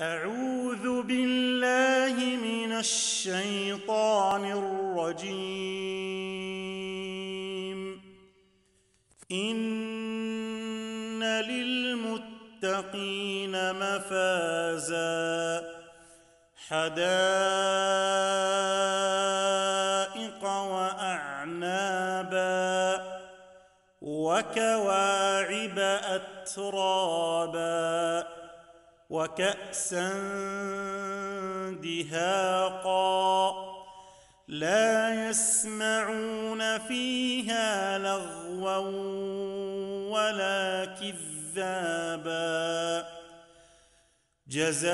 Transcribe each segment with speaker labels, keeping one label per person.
Speaker 1: أعوذ بالله من الشيطان الرجيم. إن للمتقين مفازا. حدائق وأعنابا. وكواعب أترابا. وكأسا دهاقا لا يسمعون فيها لغوا ولا كذابا جزاء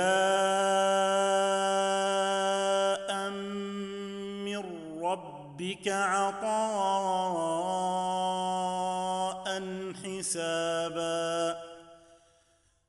Speaker 1: من ربك عطاء حسابا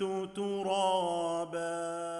Speaker 1: كنت ترابا.